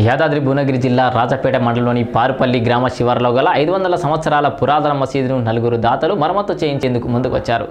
యాదాద్రి భువనగిరి జిల్లా రాజపేట మండలంలోని పారుపల్లి గ్రామ శివారులో గల ఐదు వందల సంవత్సరాల పురాతన మసీదును నలుగురు దాతలు మరమ్మతు చేయించేందుకు ముందుకొచ్చారు.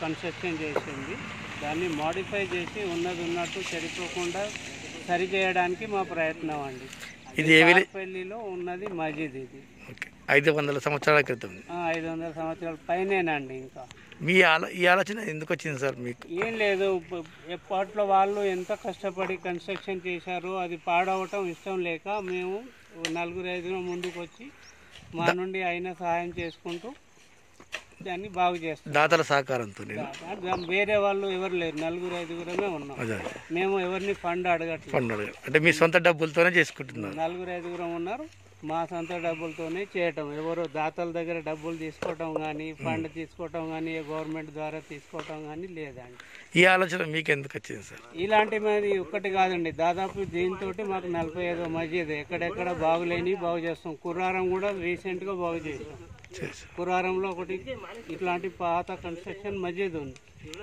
కన్స్ట్రక్షన్ చేసింది. దాన్ని మాడిఫై చేసి ఉన్నది ఉన్నట్టు చెడిపోకుండా సరి చేయడానికి మా ప్రయత్నం అండి. ఇది పెళ్ళిలో ఉన్నది మస్జిద్ ఇది. ఐదు వందల సంవత్సరాల క్రితం. ఐదు వందల సంవత్సరాల పైనేనండి ఇంకా. మీ ఆలో ఈ ఆలోచన ఎందుకు వచ్చింది సార్ మీకు? ఏం లేదు ఎప్పట్లో వాళ్ళు ఎంత కష్టపడి కన్స్ట్రక్షన్ చేశారో అది పాడవటం ఇష్టం లేక మేము నలుగురు ఐదుగురు ముందుకు వచ్చి మా నుండి అయిన సహాయం చేసుకుంటూ దాన్ని బాగు చేస్తాం. దాతల సహకారంతో వేరే వాళ్ళు ఎవరు లేరు. నలుగురు ఐదుగురమే ఉన్నాం. మేము ఎవరిని ఫండ్ అడగట్లేదు. ఫండ్ అడగాలి. అంటే మీ సొంత డబ్బులతోనే చేసుకుంటున్నారు. నలుగురు ఐదుగురం ఉన్నారు. మా సొంత డబ్బులతోనే చేయటం. ఎవరో దాతల దగ్గర డబ్బులు తీసుకోవటం కానీ ఫండ్ తీసుకోవటం కానీ గవర్నమెంట్ ద్వారా తీసుకోవటం కానీ లేదండి. ఈ ఆలోచన మీకు ఎందుకు వచ్చింది సార్? ఇలాంటి మరి ఒక్కటి కాదండి. దాదాపు దీంతో మాకు నలభై ఐదో మస్జిద్ ఎక్కడెక్కడ బాగులేని బాగు చేస్తాం. కుర్రారం కూడా రీసెంట్గా బాగు చేసాం కుర్రారంలో ఒకటి ఇట్లాంటి పాత కన్స్ట్రక్షన్ మస్జిద్ ఉంది.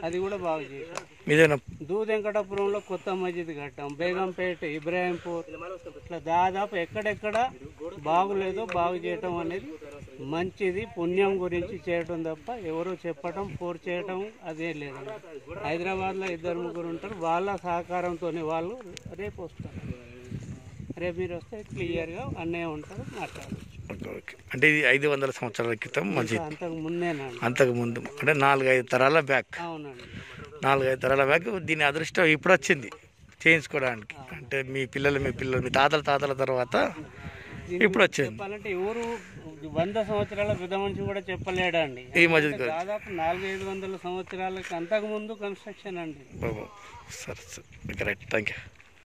అది కూడా బాగు చేసాం దూద్ వెంకటాపురంలో కొత్త మస్జిద్ కట్టాం. బేగంపేట ఇబ్రాహింపూర్ ఇట్లా దాదాపు ఎక్కడెక్కడ బాగులేదో బాగు చేయటం అనేది మంచిది. పుణ్యం గురించి చేయటం తప్ప ఎవరు చెప్పటం పోర్ చేయటం అదే లేదు. హైదరాబాద్లో ఇద్దరు ముగ్గురు ఉంటారు. వాళ్ళ సహకారంతోనే వాళ్ళు రేపు వస్తారు. రేపు మీరు వస్తే క్లియర్గా అన్నయ్య ఉంటారు మాట్లాడచ్చు ఓకే ఓకే అంటే ఇది ఐదు వందల సంవత్సరాల క్రితం మంచి అంతకు ముందు అంటే నాలుగైదు తరాల బ్యాక్. నాలుగైదు తరాల బ్యాక్ దీని అదృష్టం ఇప్పుడు వచ్చింది చేయించుకోవడానికి. అంటే మీ పిల్లలు మీ పిల్లలు మీ తాతల తాతల తర్వాత ఇప్పుడు వచ్చింది. ఎవరు వంద సంవత్సరాల పెద్ద మనిషి కూడా చెప్పలేడండి. ఈ మధ్య దాదాపు నాలుగైదు వందల సంవత్సరాలకి అంతకు ముందు కన్స్ట్రక్షన్ అండి. సరే సరే. Right thank you